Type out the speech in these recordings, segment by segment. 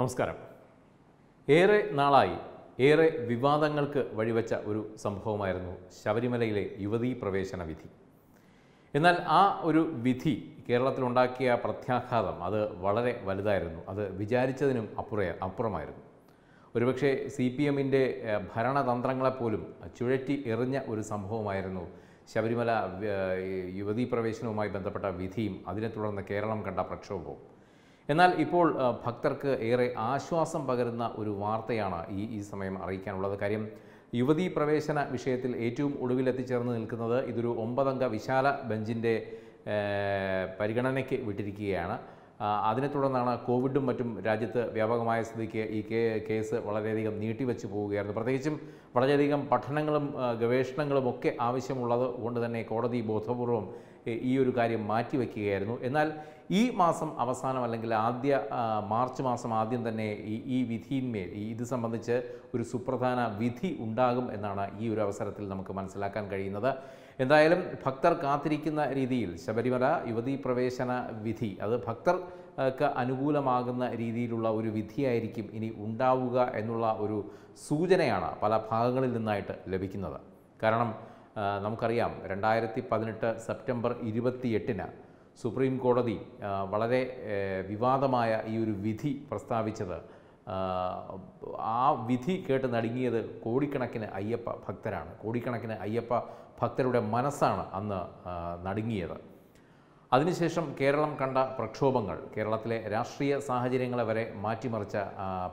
നമസ്കാരം. ഏറെ നാളായി ഏറെ വിവാദങ്ങൾക്ക് വഴിവെച്ച ഒരു സംഭവമായിരുന്നു ശബരിമലയിലെ യുവതീ പ്രവേശന വിധി. എന്നാൽ ആ ഒരു വിധി കേരളത്തിലുണ്ടാക്കിയ പ്രത്യാഘാതം അത് വളരെ വലുതായിരുന്നു. അത് വിചാരിച്ചതിനും അപ്പുറ അപ്പുറമായിരുന്നു. ഒരുപക്ഷെ സി പി എമ്മിന്റെ ഭരണതന്ത്രങ്ങളെപ്പോലും ചുഴറ്റി എറിഞ്ഞ ഒരു സംഭവമായിരുന്നു ശബരിമല യുവതീ പ്രവേശനവുമായി ബന്ധപ്പെട്ട വിധിയും അതിനെ തുടർന്ന് കേരളം കണ്ട പ്രക്ഷോഭവും. എന്നാൽ ഇപ്പോൾ ഭക്തർക്ക് ഏറെ ആശ്വാസം പകരുന്ന ഒരു വാർത്തയാണ് ഈ ഈ സമയം അറിയിക്കാനുള്ളത്. കാര്യം യുവതീ പ്രവേശന വിഷയത്തിൽ ഏറ്റവും ഒടുവിൽ എത്തിച്ചേർന്ന് നിൽക്കുന്നത് ഇതൊരു ഒമ്പതംഗ വിശാല ബെഞ്ചിന്റെ പരിഗണനയ്ക്ക് വിട്ടിരിക്കുകയാണ്. അതിനെ തുടർന്നാണ് കോവിഡും മറ്റും രാജ്യത്ത് വ്യാപകമായ സ്ഥിതിക്ക് ഈ കേസ് വളരെയധികം നീട്ടിവെച്ച് പോവുകയായിരുന്നു. പ്രത്യേകിച്ചും വളരെയധികം പഠനങ്ങളും ഗവേഷണങ്ങളും ഒക്കെ ആവശ്യമുള്ളത് കൊണ്ട് തന്നെ കോടതി ബോധപൂർവം ഈ- ഒരു കാര്യം മാറ്റിവെക്കുകയായിരുന്നു എന്നാൽ ഈ മാസം അവസാനം അല്ലെങ്കിൽ ആദ്യ മാർച്ച് മാസം ആദ്യം തന്നെ ഈ ഈ വിധിയിന്മേൽ ഇത് സംബന്ധിച്ച് ഒരു സുപ്രധാന വിധി ഉണ്ടാകും എന്നാണ് ഈ ഒരു അവസരത്തിൽ നമുക്ക് മനസ്സിലാക്കാൻ കഴിയുന്നത്. എന്തായാലും ഭക്തർ കാത്തിരിക്കുന്ന രീതിയിൽ ശബരിമല യുവതീ പ്രവേശന വിധി അത് ഭക്തർക്ക് അനുകൂലമാകുന്ന രീതിയിലുള്ള ഒരു വിധിയായിരിക്കും ഇനി ഉണ്ടാവുക എന്നുള്ള ഒരു സൂചനയാണ് പല ഭാഗങ്ങളിൽ നിന്നായിട്ട് ലഭിക്കുന്നത്. കാരണം നമുക്കറിയാം രണ്ടായിരത്തി പതിനെട്ട് സെപ്റ്റംബർ ഇരുപത്തിയെട്ടിന് സുപ്രീം കോടതി വളരെ വിവാദമായ ഈ ഒരു വിധി പ്രസ്താവിച്ചത്. ആ, വിധി കേട്ട് നടുങ്ങിയത് കോടിക്കണക്കിന് അയ്യപ്പ ഭക്തരാണ്. കോടിക്കണക്കിന് അയ്യപ്പ ഭക്തരുടെ മനസ്സാണ് അന്ന് നടുങ്ങിയത്. അതിനുശേഷം കേരളം കണ്ട പ്രക്ഷോഭങ്ങൾ കേരളത്തിലെ രാഷ്ട്രീയ സാഹചര്യങ്ങളെ വരെ മാറ്റിമറിച്ച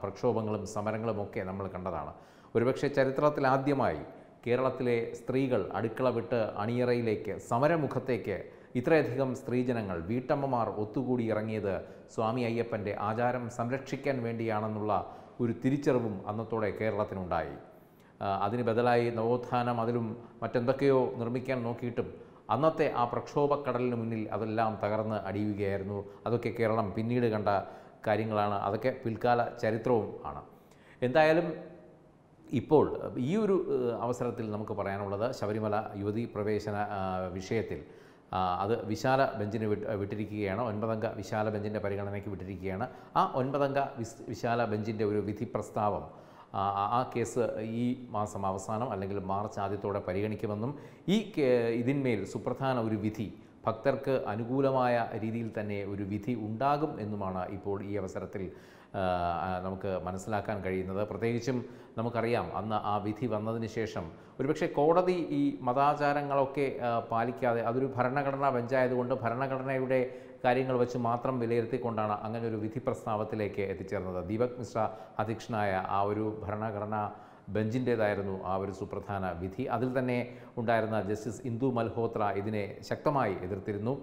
പ്രക്ഷോഭങ്ങളും സമരങ്ങളും ഒക്കെ നമ്മൾ കണ്ടതാണ്. ഒരുപക്ഷെ ചരിത്രത്തിൽ ആദ്യമായി കേരളത്തിലെ സ്ത്രീകൾ അടുക്കള വിട്ട് അണിയറയിലേക്ക് സമരമുഖത്തേക്ക് ഇത്രയധികം സ്ത്രീജനങ്ങൾ വീട്ടമ്മമാർ ഒത്തുകൂടി ഇറങ്ങിയത് സ്വാമി അയ്യപ്പന്റെ ആചാരം സംരക്ഷിക്കാൻ വേണ്ടിയാണെന്നുള്ള ഒരു തിരിച്ചറിവും അന്നത്തോടെ കേരളത്തിനുണ്ടായി. അതിന് ബദലായി നവോത്ഥാനം അതിലും മറ്റെന്തൊക്കെയോ നിർമ്മിക്കാൻ നോക്കിയിട്ടും അന്നത്തെ ആ പ്രക്ഷോഭക്കടലിന് മുന്നിൽ അതെല്ലാം തകർന്ന് അടിയുകയായിരുന്നു. അതൊക്കെ കേരളം പിന്നീട് കണ്ട കാര്യങ്ങളാണ്. അതൊക്കെ പിൽക്കാല ചരിത്രവും ആണ്. എന്തായാലും ഇപ്പോൾ ഈ ഒരു അവസരത്തിൽ നമുക്ക് പറയാനുള്ളത് ശബരിമല യുവതി പ്രവേശന വിഷയത്തിൽ അത് വിശാല ബെഞ്ചിന് വിട്ട് വിട്ടിരിക്കുകയാണ്. ഒൻപതംഗ വിശാല ബെഞ്ചിന്റെ പരിഗണനയ്ക്ക് വിട്ടിരിക്കുകയാണ്. ആ ഒൻപതംഗ വിശാല ബെഞ്ചിന്റെ ഒരു വിധി പ്രസ്താവം ആ, കേസ് ഈ മാസം അവസാനം അല്ലെങ്കിൽ മാർച്ച് ആദ്യത്തോടെ പരിഗണിക്കുമെന്നും ഈ ഇതിന്മേൽ സുപ്രധാന ഒരു വിധി ഭക്തർക്ക് അനുകൂലമായ രീതിയിൽ തന്നെ ഒരു വിധി ഉണ്ടാകും എന്നുമാണ് ഇപ്പോൾ ഈ അവസരത്തിൽ നമുക്ക് മനസ്സിലാക്കാൻ കഴിയുന്നത്. പ്രത്യേകിച്ചും നമുക്കറിയാം അന്ന് ആ വിധി വന്നതിന് ശേഷം ഒരുപക്ഷെ കോടതി ഈ മതാചാരങ്ങളൊക്കെ പാലിക്കാതെ അതൊരു ഭരണഘടനാ ബെഞ്ചായതുകൊണ്ട് ഭരണഘടനയുടെ കാര്യങ്ങൾ വെച്ച് മാത്രം വിലയിരുത്തിക്കൊണ്ടാണ് അങ്ങനെ ഒരു വിധി പ്രസ്താവത്തിലേക്ക് എത്തിച്ചേർന്നത്. ദീപക് മിശ്ര അധ്യക്ഷനായ ആ ഒരു ഭരണഘടനാ ബെഞ്ചിന്റേതായിരുന്നു ആ ഒരു സുപ്രധാന വിധി. അതിൽ തന്നെ ഉണ്ടായിരുന്ന ജസ്റ്റിസ് ഇന്ദു മൽഹോത്ര ഇതിനെ ശക്തമായി എതിർത്തിരുന്നു.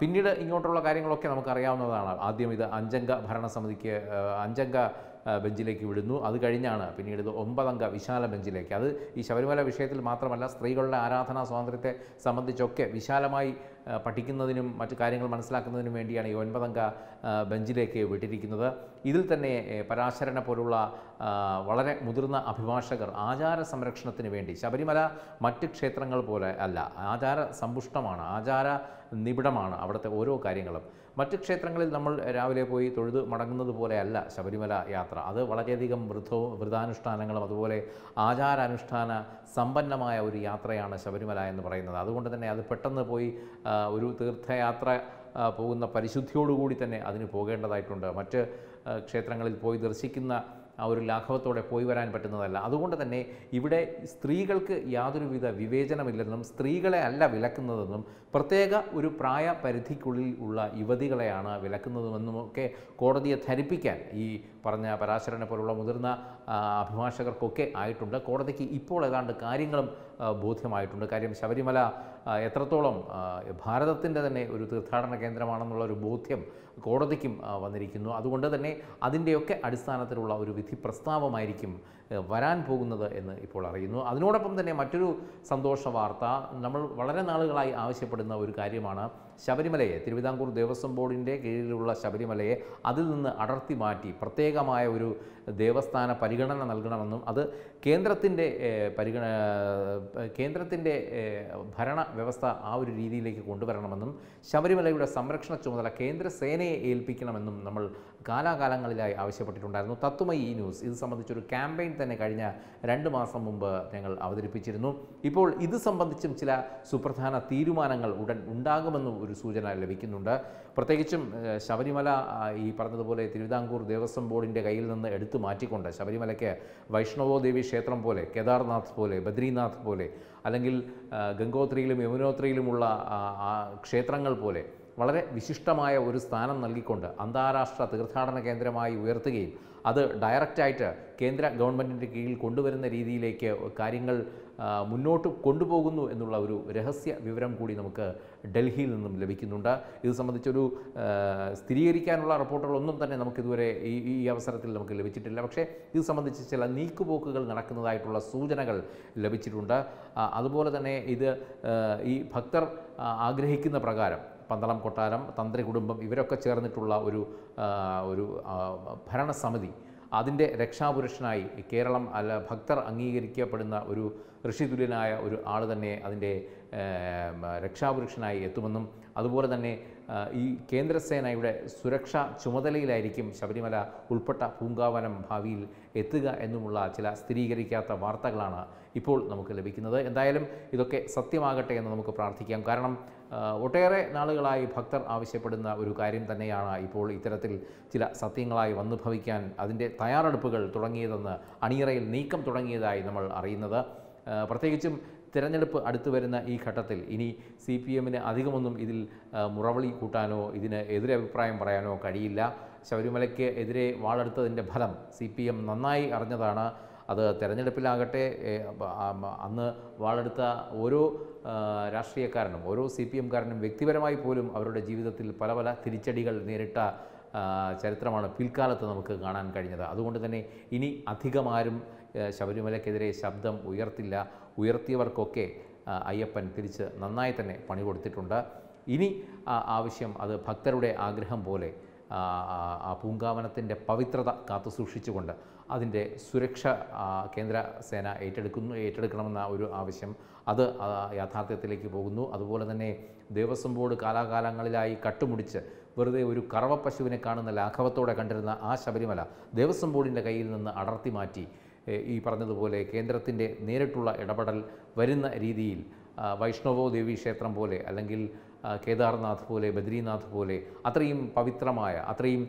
പിന്നീട് ഇങ്ങോട്ടുള്ള കാര്യങ്ങളൊക്കെ നമുക്കറിയാവുന്നതാണ്. ആദ്യം ഇത് അഞ്ചംഗ ഭരണസമിതിക്ക് അഞ്ചംഗ ബെഞ്ചിലേക്ക് വിടുന്നു. അത് കഴിഞ്ഞാണ് പിന്നീട് ഇത് ഒമ്പതംഗ വിശാല ബെഞ്ചിലേക്ക്. അത് ഈ ശബരിമല വിഷയത്തിൽ മാത്രമല്ല സ്ത്രീകളുടെ ആരാധനാ സ്വാതന്ത്ര്യത്തെ സംബന്ധിച്ചൊക്കെ വിശാലമായി പഠിക്കുന്നതിനും മറ്റു കാര്യങ്ങൾ മനസ്സിലാക്കുന്നതിനും വേണ്ടിയാണ് ഈ ഒൻപതംഗ ബെഞ്ചിലേക്ക് വിട്ടിരിക്കുന്നത്. ഇതിൽ തന്നെ പരാശരണ പോലുള്ള വളരെ മുതിർന്ന അഭിഭാഷകർ ആചാര സംരക്ഷണത്തിന് വേണ്ടി ശബരിമല മറ്റ് ക്ഷേത്രങ്ങൾ പോലെ അല്ല ആചാര സമ്പുഷ്ടമാണ് ആചാര നിബിഡമാണ് അവിടുത്തെ ഓരോ കാര്യങ്ങളും. മറ്റ് ക്ഷേത്രങ്ങളിൽ നമ്മൾ രാവിലെ പോയി തൊഴുത് മടങ്ങുന്നത് പോലെയല്ല ശബരിമല യാത്ര. അത് വളരെയധികം വൃദ്ധവും വൃതാനുഷ്ഠാനങ്ങളും അതുപോലെ ആചാരാനുഷ്ഠാന സമ്പന്നമായ ഒരു യാത്രയാണ് ശബരിമല എന്ന് പറയുന്നത്. അതുകൊണ്ട് തന്നെ അത് പെട്ടെന്ന് പോയി ഒരു തീർത്ഥയാത്ര പോകുന്ന പരിശുദ്ധിയോടുകൂടി തന്നെ അതിന് പോകേണ്ടതായിട്ടുണ്ട്. മറ്റ് ക്ഷേത്രങ്ങളിൽ പോയി ദർശിക്കുന്ന ആ ഒരു ലാഘവത്തോടെ പോയി വരാൻ പറ്റുന്നതല്ല. അതുകൊണ്ട് തന്നെ ഇവിടെ സ്ത്രീകൾക്ക് യാതൊരുവിധ വിവേചനമില്ലെന്നും സ്ത്രീകളെ അല്ല വിലക്കുന്നതെന്നും പ്രത്യേക ഒരു പ്രായ പരിധിക്കുള്ളിൽ ഉള്ള യുവതികളെയാണ് വിലക്കുന്നതുമെന്നുമൊക്കെ കോടതിയെ ധരിപ്പിക്കാൻ ഈ പറഞ്ഞ പരാശരനെ പോലുള്ള മുതിർന്ന അഭിഭാഷകർക്കൊക്കെ ആയിട്ടുണ്ട്. കോടതിക്ക് ഇപ്പോൾ ഏതാണ്ട് കാര്യങ്ങളും ബോധ്യമായിട്ടുണ്ട്. കാര്യം ശബരിമല എത്രത്തോളം ഭാരതത്തിന്റെ തന്നെ ഒരു തീർത്ഥാടന കേന്ദ്രമാണെന്നുള്ള ഒരു ബോധ്യം കോടതിക്കും വന്നിരിക്കുന്നു. അതുകൊണ്ട് തന്നെ അതിന്റെയൊക്കെ അടിസ്ഥാനത്തിലുള്ള ഒരു വിധി പ്രസ്താവമായിരിക്കും വരാൻ പോകുന്നത് എന്ന് ഇപ്പോൾ അറിയുന്നു. അതിനോടൊപ്പം തന്നെ മറ്റൊരു സന്തോഷ വാർത്ത നമ്മൾ വളരെ നാളുകളായി ആവശ്യപ്പെടുന്ന ഒരു കാര്യമാണ്. ശബരിമലയെ തിരുവിതാംകൂർ ദേവസ്വം ബോർഡിന്റെ കീഴിലുള്ള ശബരിമലയെ അതിൽ നിന്ന് അടർത്തി മാറ്റി പ്രത്യേകമായ ഒരു ദേവസ്ഥാന പരിഗണന നൽകണമെന്നും അത് കേന്ദ്രത്തിന്റെ പരിഗണ കേന്ദ്രത്തിന്റെ ഭരണ വ്യവസ്ഥ ആ ഒരു രീതിയിലേക്ക് കൊണ്ടുവരണമെന്നും ശബരിമലയുടെ സംരക്ഷണ ചുമതല കേന്ദ്ര സേനയെ ഏൽപ്പിക്കണമെന്നും നമ്മൾ കാലാകാലങ്ങളിലായി ആവശ്യപ്പെട്ടിട്ടുണ്ടായിരുന്നു. തത്വമയി ന്യൂസ് ഇത് സംബന്ധിച്ചൊരു ക്യാമ്പയിൻ തന്നെ കഴിഞ്ഞ രണ്ട് മാസം മുമ്പ് ഞങ്ങൾ അവതരിപ്പിച്ചിരുന്നു. ഇപ്പോൾ ഇത് സംബന്ധിച്ചും ചില സുപ്രധാന തീരുമാനങ്ങൾ ഉടൻ ഉണ്ടാകുമെന്നും ഒരു സൂചന ലഭിക്കുന്നുണ്ട്. പ്രത്യേകിച്ചും ശബരിമല ഈ പറഞ്ഞതുപോലെ തിരുവിതാംകൂർ ദേവസ്വം ബോർഡിന്റെ കയ്യിൽ നിന്ന് എടുത്തു മാറ്റിക്കൊണ്ട് ശബരിമലയ്ക്ക് വൈഷ്ണവോ ദേവി ക്ഷേത്രം പോലെ കേദാർനാഥ് പോലെ ബദ്രീനാഥ് പോലെ അല്ലെങ്കിൽ ഗംഗോത്രിയിലും യമുനോത്രിയിലുമുള്ള ക്ഷേത്രങ്ങൾ പോലെ വളരെ വിശിഷ്ടമായ ഒരു സ്ഥാനം നൽകിക്കൊണ്ട് അന്താരാഷ്ട്ര തീർത്ഥാടന കേന്ദ്രമായി ഉയർത്തുകയും അത് ഡയറക്റ്റായിട്ട് കേന്ദ്ര ഗവൺമെന്റിന്റെ കീഴിൽ കൊണ്ടുവരുന്ന രീതിയിലേക്ക് കാര്യങ്ങൾ മുന്നോട്ട് കൊണ്ടുപോകുന്നു എന്നുള്ള ഒരു രഹസ്യ വിവരം കൂടി നമുക്ക് ഡൽഹിയിൽ നിന്നും ലഭിക്കുന്നുണ്ട്. ഇത് സംബന്ധിച്ചൊരു സ്ഥിരീകരിക്കാനുള്ള റിപ്പോർട്ടുകളൊന്നും തന്നെ നമുക്കിതുവരെ ഈ ഈ അവസരത്തിൽ നമുക്ക് ലഭിച്ചിട്ടില്ല. പക്ഷേ ഇത് സംബന്ധിച്ച് ചില നീക്കുപോക്കുകൾ നടക്കുന്നതായിട്ടുള്ള സൂചനകൾ ലഭിച്ചിട്ടുണ്ട്. അതുപോലെ തന്നെ ഇത് ഈ ഭക്തർ ആഗ്രഹിക്കുന്ന പ്രകാരം പന്തളം കൊട്ടാരം തന്ത്രി കുടുംബം ഇവരൊക്കെ ചേർന്നിട്ടുള്ള ഒരു ഒരു ഭരണസമിതി. അതിന്റെ രക്ഷാപുരുഷനായി കേരളം അല്ല ഭക്തർ അംഗീകരിക്കപ്പെടുന്ന ഒരു ഋഷിതുല്യനായ ഒരു ആൾ തന്നെ അതിന്റെ രക്ഷാപുരുഷനായി എത്തുമെന്നും അതുപോലെ തന്നെ ഈ കേന്ദ്രസേനയുടെ സുരക്ഷാ ചുമതലയിലായിരിക്കും ശബരിമല ഉൾപ്പെട്ട പൂങ്കാവനം ഭാവിയിൽ എത്തുക എന്നുമുള്ള ചില സ്ഥിരീകരിക്കാത്ത വാർത്തകളാണ് ഇപ്പോൾ നമുക്ക് ലഭിക്കുന്നത്. എന്തായാലും ഇതൊക്കെ സത്യമാകട്ടെ എന്ന് നമുക്ക് പ്രാർത്ഥിക്കാം. കാരണം ഒട്ടേറെ നാളുകളായി ഭക്തർ ആവശ്യപ്പെടുന്ന ഒരു കാര്യം തന്നെയാണ് ഇപ്പോൾ ഇത്തരത്തിൽ ചില സത്യങ്ങളായി വന്നു ഭവിക്കാൻ അതിന്റെ തയ്യാറെടുപ്പുകൾ തുടങ്ങിയതെന്ന് അണിയറയിൽ നീക്കം തുടങ്ങിയതായി നമ്മൾ അറിയുന്നത്. പ്രത്യേകിച്ചും തിരഞ്ഞെടുപ്പ് അടുത്തു വരുന്ന ഈ ഘട്ടത്തിൽ ഇനി സി പി എമ്മിന് അധികമൊന്നും ഇതിൽ മുറവിളി കൂട്ടാനോ ഇതിന് എതിരെ അഭിപ്രായം പറയാനോ കഴിയില്ല. ശബരിമലയ്ക്ക് എതിരെ വാളെടുത്തതിന്റെ ഫലം സി പി എം നന്നായി അറിഞ്ഞതാണ്. അത് തെരഞ്ഞെടുപ്പിലാകട്ടെ അന്ന് വാളെടുത്ത ഓരോ രാഷ്ട്രീയക്കാരനും ഓരോ സി പി എംകാരനും വ്യക്തിപരമായി പോലും അവരുടെ ജീവിതത്തിൽ പല പല തിരിച്ചടികൾ നേരിട്ട ചരിത്രമാണ് പിൽക്കാലത്ത് നമുക്ക് കാണാൻ കഴിഞ്ഞത്. അതുകൊണ്ട് തന്നെ ഇനി അധികമാരും ശബരിമലയ്ക്കെതിരെ ശബ്ദം ഉയർത്തില്ല. ഉയർത്തിയവർക്കൊക്കെ അയ്യപ്പൻ തിരിച്ച് നന്നായി തന്നെ പണി കൊടുത്തിട്ടുണ്ട്. ഇനി ആവശ്യം അത് ഭക്തരുടെ ആഗ്രഹം പോലെ ആ, പൂങ്കാവനത്തിന്റെ പവിത്രത കാത്തു സൂക്ഷിച്ചുകൊണ്ട് അതിന്റെ സുരക്ഷ കേന്ദ്ര സേന ഏറ്റെടുക്കുന്നു ഏറ്റെടുക്കണമെന്ന ഒരു ആവശ്യം അത് യാഥാർത്ഥ്യത്തിലേക്ക് പോകുന്നു. അതുപോലെ തന്നെ ദേവസ്വം ബോർഡ് കാലാകാലങ്ങളിലായി കട്ടുമുടിച്ച് വെറുതെ ഒരു കറവ പശുവിനെ കാണുന്ന ലാഘവത്തോടെ കണ്ടിരുന്ന ആ ശബരിമല ദേവസ്വം ബോർഡിന്റെ കയ്യിൽ നിന്ന് അടർത്തി മാറ്റി ഈ പറഞ്ഞതുപോലെ കേന്ദ്രത്തിന്റെ നേരിട്ടുള്ള ഇടപെടൽ വരുന്ന രീതിയിൽ വൈഷ്ണവോ ദേവി ക്ഷേത്രം പോലെ അല്ലെങ്കിൽ കേദാർനാഥ് പോലെ ബദ്രീനാഥ് പോലെ അത്രയും പവിത്രമായ അത്രയും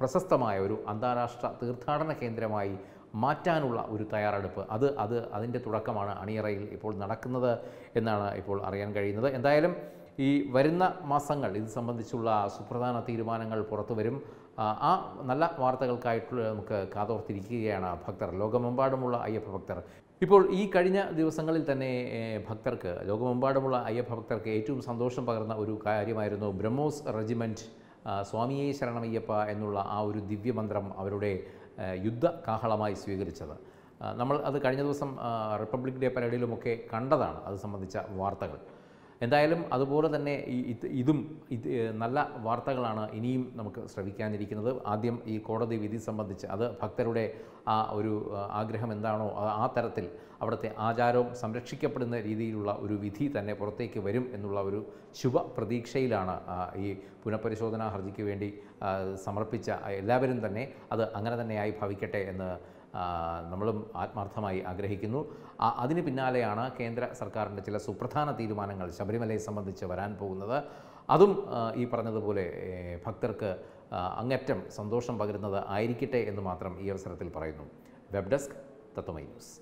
പ്രശസ്തമായ ഒരു അന്താരാഷ്ട്ര തീർത്ഥാടന കേന്ദ്രമായി മാറ്റാനുള്ള ഒരു തയ്യാറെടുപ്പ്. അത് അത് അതിന്റെ തുടക്കമാണ് അണിയറയിൽ ഇപ്പോൾ നടക്കുന്നത് എന്നാണ് ഇപ്പോൾ അറിയാൻ കഴിയുന്നത്. എന്തായാലും ഈ വരുന്ന മാസങ്ങൾ ഇത് സംബന്ധിച്ചുള്ള സുപ്രധാന തീരുമാനങ്ങൾ പുറത്തു വരും. ആ, നല്ല വാർത്തകൾക്കായിട്ടുള്ള നമുക്ക് കാതോർത്തിരിക്കുകയാണ് ഭക്തർ. ലോകമെമ്പാടുമുള്ള അയ്യപ്പ ഭക്തർ. ഇപ്പോൾ ഈ കഴിഞ്ഞ ദിവസങ്ങളിൽ തന്നെ ഭക്തർക്ക് ലോകമെമ്പാടുമുള്ള അയ്യപ്പ ഭക്തർക്ക് ഏറ്റവും സന്തോഷം പകർന്ന ഒരു കാര്യമായിരുന്നു ബ്രഹ്മോസ് റെജിമെന്റ് സ്വാമിയെ ശരണമയ്യപ്പ എന്നുള്ള ആ ഒരു ദിവ്യമന്ത്രം അവരുടെ യുദ്ധ കാഹളമായി സ്വീകരിച്ചത്. നമ്മൾ അത് കഴിഞ്ഞ ദിവസം റിപ്പബ്ലിക് ഡേ പരേഡിലുമൊക്കെ കണ്ടതാണ്. അത് സംബന്ധിച്ച വാർത്തകൾ. എന്തായാലും അതുപോലെ തന്നെ ഇതും ഇത് നല്ല വാർത്തകളാണ് ഇനിയും നമുക്ക് ശ്രവിക്കാനിരിക്കുന്നത്. ആദ്യം ഈ കോടതി വിധി സംബന്ധിച്ച് അത് ഭക്തരുടെ ആ ഒരു ആഗ്രഹം എന്താണോ ആ- തരത്തിൽ അവിടുത്തെ ആചാരവും സംരക്ഷിക്കപ്പെടുന്ന രീതിയിലുള്ള ഒരു വിധി തന്നെ പുറത്തേക്ക് വരും എന്നുള്ള ഒരു ശുഭ പ്രതീക്ഷയിലാണ് ഈ പുനഃപരിശോധനാ ഹർജിക്ക് വേണ്ടി സമർപ്പിച്ച എല്ലാവരും തന്നെ അത് അങ്ങനെ തന്നെയായി ഭവിക്കട്ടെ എന്ന് നമ്മളും ആത്മാർത്ഥമായി ആഗ്രഹിക്കുന്നു. അതിന് പിന്നാലെയാണ് കേന്ദ്ര സർക്കാരിന്റെ ചില സുപ്രധാന തീരുമാനങ്ങൾ ശബരിമലയെ സംബന്ധിച്ച് വരാൻ പോകുന്നത്. അതും ഈ പറഞ്ഞതുപോലെ ഭക്തർക്ക് അങ്ങറ്റം സന്തോഷം പകരുന്നത് ആയിരിക്കട്ടെ എന്ന് മാത്രം ഈ അവസരത്തിൽ പറയുന്നു. Web desk Tatwamayi news.